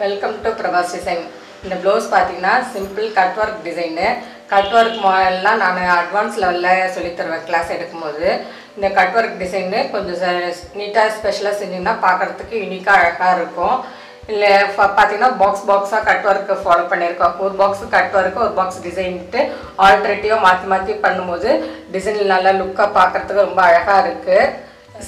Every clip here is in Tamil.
வெல்கம் டு பிரபாஸ் டிசைன் இந்த ப்ளவுஸ் பார்த்தீங்கன்னா simple cut work design cut work மாடல்லாம் நான் அட்வான்ஸ் லெவலில் சொல்லித் தருவேன். கிளாஸ் எடுக்கும்போது இந்த கட் ஒர்க் டிசைனு கொஞ்சம் நீட்டாக ஸ்பெஷலாக செஞ்சிங்கன்னா பார்க்குறதுக்கு யூனிக்காக அழகாக இருக்கும். இல்லை பார்த்தீங்கன்னா பாக்ஸ் பாக்ஸாக கட் ஒர்க்கு ஃபாலோ பண்ணியிருக்கோம். ஒரு பாக்ஸ் கட் ஒர்க்கு ஒரு பாக்ஸ் டிசைன்ட்டு ஆல்டர்னேட்டிவாக மாற்றி மாற்றி பண்ணும்போது டிசைன் நல்லா லுக்காக பார்க்குறதுக்கு ரொம்ப அழகாக இருக்குது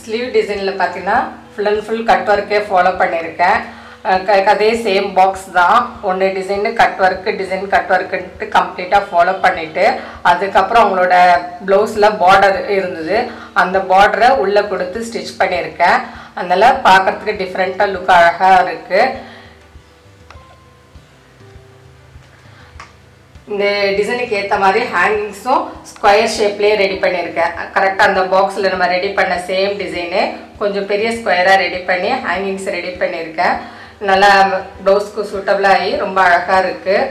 ஸ்லீவ் டிசைனில் பார்த்தீங்கன்னா ஃபுல் அண்ட் ஃபுல் கட் ஒர்க்கே ஃபாலோ பண்ணியிருக்கேன். அஹ் க- சேம் பாக்ஸ் தான். ஒன்று design cut work design cut ஒர்க்குன்ட்டு கம்ப்ளீட்டாக ஃபாலோ பண்ணிவிட்டு அதுக்கப்புறம் அவங்களோட ப்ளவுஸில் பார்டர் இருந்தது. அந்த பார்டரை உள்ளே கொடுத்து ஸ்டிச் பண்ணியிருக்கேன். அதனால் பார்க்குறதுக்கு டிஃப்ரெண்ட்டாக லுக் அழகாக இருக்குது இந்த டிசைனுக்கு ஏற்ற மாதிரி ஹேங்கிங்ஸும் ஸ்கொயர் ஷேப்லேயே ரெடி பண்ணியிருக்கேன். கரெக்டாக அந்த பாக்ஸில் நம்ம ரெடி பண்ண சேம் டிசைனு கொஞ்சம் பெரிய ஸ்கொயராக ரெடி பண்ணி ஹேங்கிங்ஸ் ரெடி பண்ணியிருக்கேன். நல்லா ப்ளவுஸ்க்கு சூட்டபிளாகி ரொம்ப அழகாக இருக்குது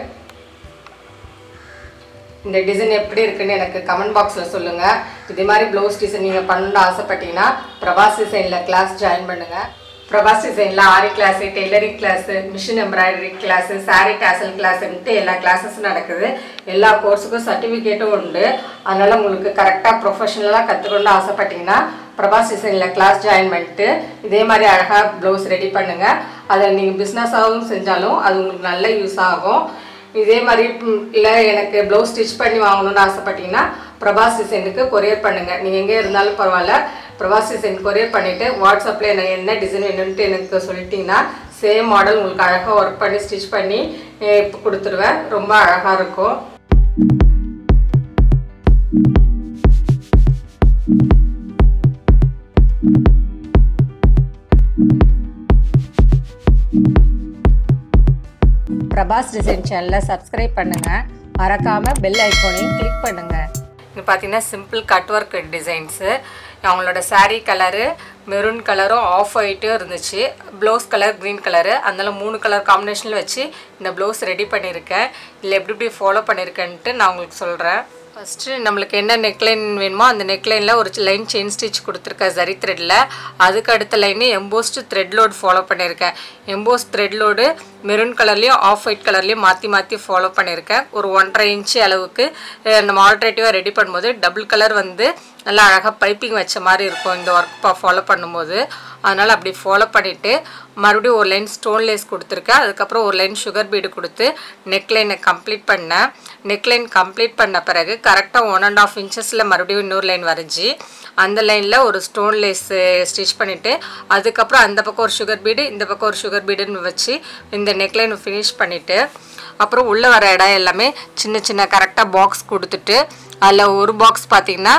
இந்த டிசைன் எப்படி இருக்குன்னு எனக்கு கமெண்ட் பாக்ஸில் சொல்லுங்கள் இதே மாதிரி ப்ளவுஸ் டிசைன் நீங்கள் பண்ணணும்னு ஆசைப்பட்டீங்கன்னா பிரபாஸ் டிசைனில் கிளாஸ் ஜாயின் பண்ணுங்கள் பிரபாஸ் டிசைனில் aari class tailoring class machine embroidery class sari tassel கிளாஸுன்ட்டு எல்லா கிளாஸஸும் நடக்குது எல்லா கோர்ஸுக்கும் சர்டிஃபிகேட்டும் உண்டு அதனால் உங்களுக்கு கரெக்டாக ப்ரொஃபஷனலாக கற்றுக்கணும்னு ஆசைப்பட்டீங்கன்னா பிரபாஸ் டிசைனில் கிளாஸ் ஜாயின் பண்ணிட்டு இதே மாதிரி அழகாக ப்ளவுஸ் ரெடி பண்ணுங்கள் அதை நீங்கள் பிஸ்னஸாகவும் செஞ்சாலும் அது உங்களுக்கு நல்ல யூஸ் ஆகும் இதே மாதிரி இல்லை எனக்கு ப்ளவுஸ் ஸ்டிச் பண்ணி வாங்கணும்னு ஆசைப்பட்டீங்கன்னா பிரபாஸ் டிசைனுக்கு கொரியர் பண்ணுங்கள் நீங்கள் எங்கே இருந்தாலும் பரவாயில்ல பிரபாஸ் டிசைன் கொரியர் பண்ணிவிட்டு வாட்ஸ்அப்பில் என்ன என்ன டிசைன் வேணும்ன்ட்டு எனக்கு சொல்லிட்டீங்கன்னா சேம் மாடல் உங்களுக்கு அழகாக ஒர்க் பண்ணி ஸ்டிச் பண்ணி இப்போ கொடுத்துருவேன். ரொம்ப அழகாக இருக்கும். பிரபாஸ் டிசைன் சேனலை சப்ஸ்கிரைப் பண்ணுங்கள் மறக்காமல் பெல் ஐக்கோனையும் கிளிக் பண்ணுங்கள் இது பார்த்தீங்கன்னா சிம்பிள் கட் ஒர்க் டிசைன்ஸு அவங்களோட சாரீ கலரு மெரூன் கலரும் ஆஃப் ஒயிட்டும் இருந்துச்சு. ப்ளவுஸ் கலர் க்ரீன் கலரு அதனால் மூணு கலர் காம்பினேஷனில் வச்சு இந்த ப்ளவுஸ் ரெடி பண்ணியிருக்கேன் இல்லை எப்படி எப்படி ஃபாலோ பண்ணியிருக்கேன்ட்டு நான் உங்களுக்கு சொல்கிறேன் ஃபஸ்ட்டு நம்மளுக்கு என்ன நெக்லைன் வேணுமோ அந்த நெக்லைனில் ஒரு லைன் செயின் ஸ்டிச் கொடுத்துருக்கேன் சரி த்ரெட்டில் அதுக்கு அடுத்த line embossed thread load follow பண்ணியிருக்கேன். எம்போஸ் த்ரெட் லோடு மெரூன் கலர்லேயும் ஆஃப் ஒயிட் கலர்லேயும் மாற்றி மாற்றி ஃபாலோ பண்ணியிருக்கேன். ஒரு ஒன்றரை இன்ச்சு அளவுக்கு நம்ம ஆல்ட்ரேட்டிவாக ரெடி பண்ணும்போது டபுள் கலர் வந்து நல்லா அழகாக பைப்பிங் வச்ச மாதிரி இருக்கும். இந்த ஒர்க் ஃபாலோ பண்ணும்போது. அதனால் அப்படி ஃபாலோ பண்ணிவிட்டு மறுபடியும் ஒரு லைன் ஸ்டோன் லேஸ் கொடுத்துருக்கேன். அதுக்கப்புறம் ஒரு லைன் சுகர் பீடு கொடுத்து நெக்லைனை கம்ப்ளீட் பண்ணேன் நெக்லைன் கம்ப்ளீட் பண்ண பிறகு கரெக்டாக ஒன் அண்ட் ஆஃப் இன்ச்சஸில் மறுபடியும் இன்னொரு லைன் வரைஞ்சி அந்த லைனில் ஒரு ஸ்டோன் லேஸ் ஸ்டிச் பண்ணிவிட்டு அதுக்கப்புறம் அந்த பக்கம் ஒரு சுகர் பீடு இந்த பக்கம் ஒரு சுகர் பீடுன்னு வச்சு இந்த நெக்லைன் ஃபினிஷ் பண்ணிவிட்டு அப்புறம் உள்ளே வர இடம் எல்லாமே சின்ன சின்ன கரெக்டாக பாக்ஸ் கொடுத்துட்டு அதில் ஒரு பாக்ஸ் பார்த்தீங்கன்னா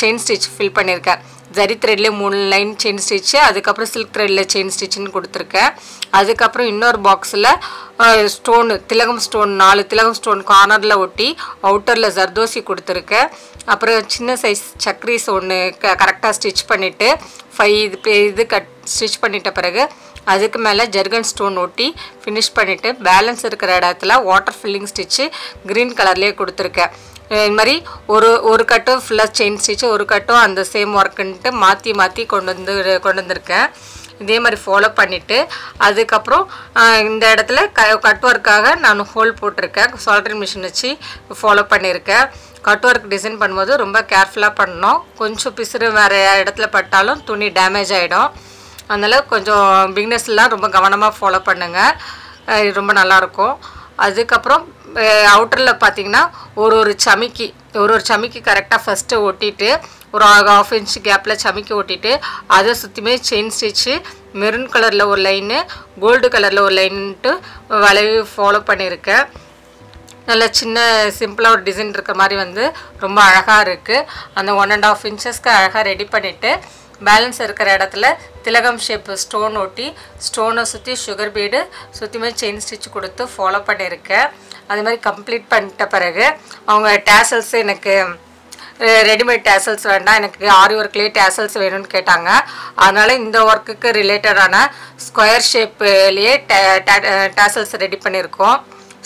செயின் ஸ்டிச் ஃபில் பண்ணியிருக்கேன் ஜரி த்ரெட்லேயே மூணு லைன் செயின் ஸ்டிச்சு அதுக்கப்புறம் சில்க் த்ரெட்டில் செயின் ஸ்டிச்சுன்னு கொடுத்துருக்கேன். அதுக்கப்புறம் இன்னொரு பாக்ஸில் ஸ்டோனு திலகம் ஸ்டோன் நாலு திலகம் ஸ்டோன் கார்னரில் ஒட்டி அவுட்டரில் ஜர்தோசி கொடுத்துருக்கேன். அப்புறம் சின்ன சைஸ் சக்ரீஸ் ஒன்று க கரெக்டாக ஸ்டிச் பண்ணிவிட்டு ஃபைவ் இது இது கட் ஸ்டிச் பண்ணிட்ட பிறகு அதுக்கு மேலே ஜெர்கன் ஸ்டோன் ஒட்டி ஃபினிஷ் பண்ணிவிட்டு பேலன்ஸ் இருக்கிற இடத்துல வாட்டர் ஃபில்லிங் ஸ்டிச்சு க்ரீன் கலர்லேயே கொடுத்துருக்கேன். இது மாதிரி ஒரு ஒரு கட்டும் ஃபுல்லாக செயின் ஸ்டிச்சு ஒரு கட்டும் அந்த சேம் ஒர்க்குன்ட்டு மாற்றி மாற்றி கொண்டு வந்து கொண்டு வந்திருக்கேன். இதே மாதிரி ஃபாலோ பண்ணிவிட்டு அதுக்கப்புறம் இந்த இடத்துல க கட் ஒர்க்காக நான் ஹோல் போட்டிருக்கேன். சால்ட்ரிங் மிஷின் வச்சு ஃபாலோ பண்ணியிருக்கேன். கட் ஒர்க் டிசைன் பண்ணும்போது ரொம்ப கேர்ஃபுல்லாக பண்ணணும். கொஞ்சம் பிசுறு வேறு இடத்துல பட்டாலும் துணி டேமேஜ் ஆகிடும் அதனால் கொஞ்சம் பிக்னஸ்லாம் ரொம்ப கவனமாக ஃபாலோ பண்ணுங்கள் ரொம்ப நல்லாயிருக்கும் அதுக்கப்புறம் அவுட்டரில் பார்த்தீங்கன்னா ஒரு ஒரு சமிக்கி ஒரு ஒரு சமிக்கி கரெக்டாக ஃபஸ்ட்டு ஒட்டிட்டு ஒரு ஹாஃப் இன்ச் கேப்பில் சமிக்கி ஒட்டிட்டு அதை சுற்றியுமே செயின் ஸ்டிச்சு மெரூன் கலரில் ஒரு லைனு கோல்டு கலரில் ஒரு லைன்ட்டு வளைவு ஃபாலோ பண்ணியிருக்கேன். நல்ல சின்ன சிம்பிளாக ஒரு டிசைன் இருக்கிற மாதிரி வந்து ரொம்ப அழகாக இருக்குது அந்த ஒன் அண்ட் ஆஃப் இன்ச்சஸ்க்கு அழகாக ரெடி பண்ணிவிட்டு பேலன்ஸ் இருக்கிற இடத்துல திலகம் ஷேப் ஸ்டோன் ஒட்டி ஸ்டோனை சுற்றி சுகர் பீடு சுற்றியுமே செயின் ஸ்டிச் கொடுத்து ஃபாலோ பண்ணியிருக்கேன். அது மாதிரி கம்ப்ளீட் பண்ணிட்ட பிறகு அவங்க டேசல்ஸ் எனக்கு ரெடிமேட் டேசல்ஸ் வேண்டாம் எனக்கு ஆரி ஒர்க்லேயே டேசல்ஸ் வேணும்னு கேட்டாங்க. அதனால் இந்த ஒர்க்குக்கு ரிலேட்டடான ஸ்கொயர் ஷேப்லேயே டேசல்ஸ் ரெடி பண்ணியிருக்கோம்.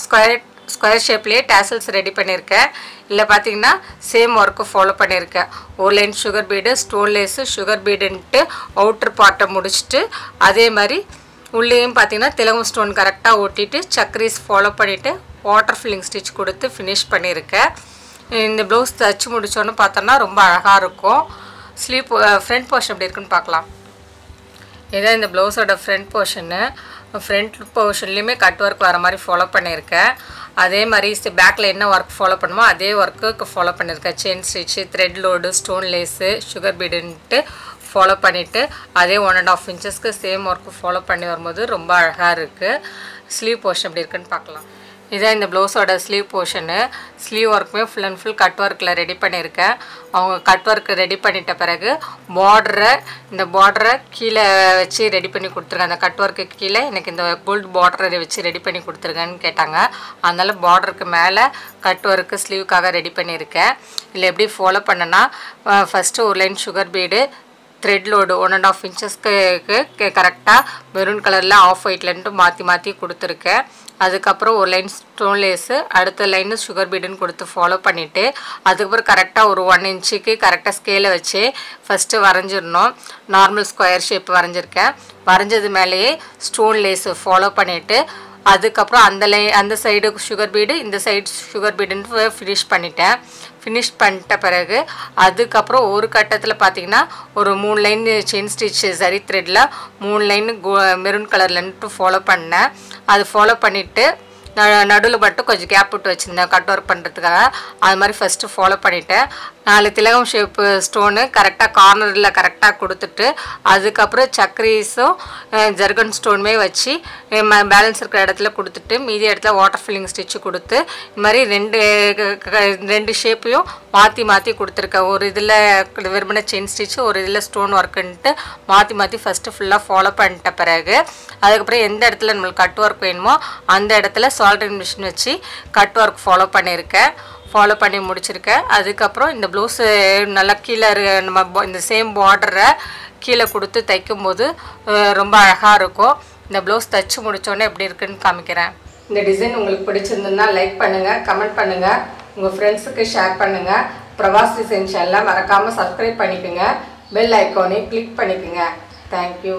ஸ்கொயர் ஸ்கொயர் ஷேப்லேயே டேசல்ஸ் ரெடி பண்ணியிருக்கேன். இல்லை பார்த்தீங்கன்னா சேம் ஒர்க்கு ஃபாலோ பண்ணியிருக்கேன். ஒரு line sugar bead stone lace sugar பீடுன்ட்டு outer பார்ட்டை முடிச்சுட்டு அதே மாதிரி உள்ளேயும் பார்த்தீங்கன்னா திலகம் ஸ்டோன் கரெக்டாக ஓட்டிட்டு சக்கரீஸ் ஃபாலோ பண்ணிவிட்டு வாட்டர் ஃபில்லிங் ஸ்டிச் கொடுத்து ஃபினிஷ் பண்ணியிருக்கேன். இந்த ப்ளவுஸ் தச்சு முடித்தோன்னு பார்த்தோன்னா ரொம்ப அழகாக இருக்கும். ஸ்லீப் ஃப்ரண்ட் போர்ஷன் எப்படி இருக்குன்னு பார்க்கலாம். இதான் இந்த ப்ளவுஸோட ஃப்ரண்ட் போர்ஷனு ஃப்ரண்ட் போர்ஷன்லேயுமே கட் ஒர்க் வர மாதிரி ஃபாலோ பண்ணியிருக்கேன். அதே மாதிரி பேக்கில் என்ன ஒர்க் ஃபாலோ பண்ணுமோ அதே ஒர்க்கு ஃபாலோ பண்ணியிருக்கேன். Chain stitch thread load stone lace sugar பீடுன்ட்டு follow பண்ணிவிட்டு அதே ஒன் அண்ட் ஆஃப் இன்ச்சஸ்க்கு சேம் ஒர்க்கு ஃபாலோ பண்ணி வரும்போது ரொம்ப அழகாக இருக்குது ஸ்லீவ் போர்ஷன் எப்படி இருக்குன்னு பார்க்கலாம். இதான் இந்த ப்ளவுஸோட ஸ்லீவ் போர்ஷனு ஸ்லீவ் ஒர்க்குமே ஃபுல் அண்ட் ஃபுல் கட் ஒர்க்கில் ரெடி பண்ணியிருக்கேன் அவங்க கட் ஒர்க் ரெடி பண்ணிட்ட பிறகு பார்டரை இந்த பார்டரை கீழே வச்சு ரெடி பண்ணி கொடுத்துருக்கேன் அந்த கட் ஒர்க்கு கீழே எனக்கு இந்த கோல்டு பார்டரை வச்சு ரெடி பண்ணி கொடுத்துருங்கன்னு கேட்டாங்க. அதனால் பார்டருக்கு மேலே கட் ஒர்க்கு ஸ்லீவுக்காக ரெடி பண்ணியிருக்கேன் இல்லை எப்படி ஃபாலோ பண்ணேன்னா ஃபஸ்ட்டு ஒரு line sugar bead thread load one and half இன்ச்சஸ்க்கு கரெக்டாக மெரூன் கலரில் ஆஃப் ஒயிட்லன்ட்டு மாற்றி மாற்றி கொடுத்துருக்கேன். அதுக்கப்புறம் ஒரு லைன் ஸ்டோன் லேஸு அடுத்த லைனு சுகர் பீடுன்னு கொடுத்து ஃபாலோ பண்ணிவிட்டு அதுக்கப்புறம் கரெக்டாக ஒரு ஒன் இன்ச்சுக்கு கரெக்டாக ஸ்கேலை வச்சு ஃபஸ்ட்டு வரைஞ்சிடணும். நார்மல் ஸ்கொயர் ஷேப் வரைஞ்சிருக்கேன். வரைஞ்சது மேலேயே ஸ்டோன் லேஸு ஃபாலோ பண்ணிவிட்டு அதுக்கப்புறம் அந்த லை அந்த சைடு சுகர் பீடு இந்த சைடு சுகர் பீடுன்னு ஃபினிஷ் பண்ணிட்டேன். ஃபினிஷ் பண்ணிட்ட பிறகு அதுக்கப்புறம் ஒரு கட்டத்தில் பார்த்தீங்கன்னா ஒரு மூணு லைன் செயின் ஸ்டிச் சரி த்ரெட்டில் மூணு லைன் மெரூன் கலர்லன்ட்டு ஃபாலோ பண்ணேன். அது ஃபாலோ பண்ணிவிட்டு நடுவில் மட்டும் கொஞ்சம் கேப் விட்டு வச்சுருந்தேன் கட் ஒர்க் பண்ணுறதுக்காக அது மாதிரி ஃபஸ்ட்டு ஃபாலோ பண்ணிவிட்டேன் நாலு திலகம் ஷேப்பு ஸ்டோனு கரெக்டாக கார்னரில் கரெக்டாக கொடுத்துட்டு அதுக்கப்புறம் சக்கரீஸும் ஜர்கன் ஸ்டோனுமே வச்சு பேலன்ஸ் இருக்கிற இடத்துல கொடுத்துட்டு மீதி இடத்துல வாட்டர் ஃபில்லிங் ஸ்டிச்சு கொடுத்து இது மாதிரி ரெண்டு ரெண்டு ஷேப்பையும் மாற்றி மாற்றி கொடுத்துருக்கேன் ஒரு இதில் விரும்பின செயின் ஸ்டிச்சு ஒரு இதில் ஸ்டோன் ஒர்க்குன்ட்டு மாற்றி மாற்றி ஃபஸ்ட்டு ஃபுல்லாக ஃபாலோ பண்ணிட்ட பிறகு அதுக்கப்புறம் எந்த இடத்துல நம்மளுக்கு கட் ஒர்க் வேணுமோ அந்த இடத்துல சால்ட்ரிங் மிஷின் வச்சு கட் ஒர்க் ஃபாலோ பண்ணியிருக்கேன் ஃபாலோ பண்ணி முடிச்சிருக்கேன். அதுக்கப்புறம் இந்த ப்ளவுஸு நல்லா கீழே நம்ம இந்த சேம் பார்டரை கீழே கொடுத்து தைக்கும்போது ரொம்ப அழகாக இருக்கும். இந்த ப்ளவுஸ் தைச்சு முடித்தோடனே எப்படி இருக்குன்னு காமிக்கிறேன். இந்த டிசைன் உங்களுக்கு பிடிச்சிருந்ததுன்னா லைக் பண்ணுங்கள் கமெண்ட் பண்ணுங்கள் உங்கள் ஃப்ரெண்ட்ஸுக்கு ஷேர் பண்ணுங்கள் பிரவாஸ் டிசைன் சேனலை மறக்காமல் சப்ஸ்கிரைப் பண்ணிக்கோங்க. பெல் ஐக்கானை கிளிக் பண்ணிக்கோங்க. தேங்க்யூ